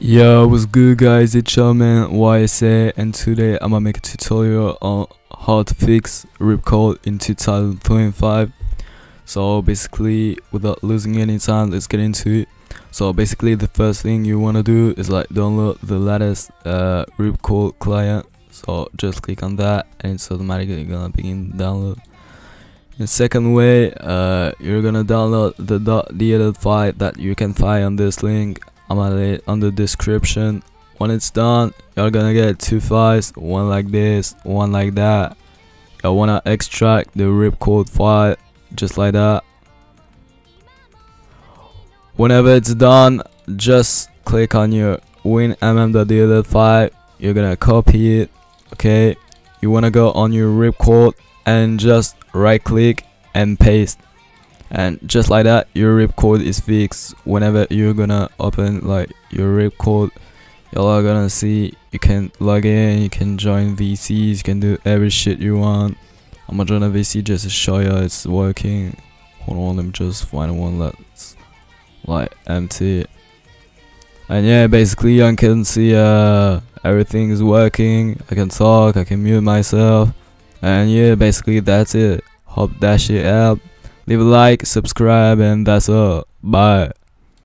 Yo, what's good guys, it's your man YSA and today I'm gonna make a tutorial on how to fix Ripcord in 2025 So basically, without losing any time, let's get into it. So basically the first thing you wanna do is like download the latest uh, Ripcord client. So just click on that and it's automatically gonna begin download. The second way, uh, you're gonna download the .dll file that you can find on this link I'm gonna lay on the description. When it's done you're gonna get two files one like this one like that. You wanna extract the Ripcord file just like that. Whenever it's done just click on your winmm.dll file you're gonna copy it okay? You wanna go on your Ripcord and just right click and paste and just like that your Ripcord is fixed. Whenever you're gonna open like your Ripcord y'all are gonna see you can log in you can join vcs you can do every shit you want. I'm gonna join a vc just to show you it's working. Hold on let me just find one that's like empty. And yeah basically you can see uh everything is working. I can talk i can mute myself. And yeah basically that's it. Hope that shit helped leave a like subscribe and that's all. Bye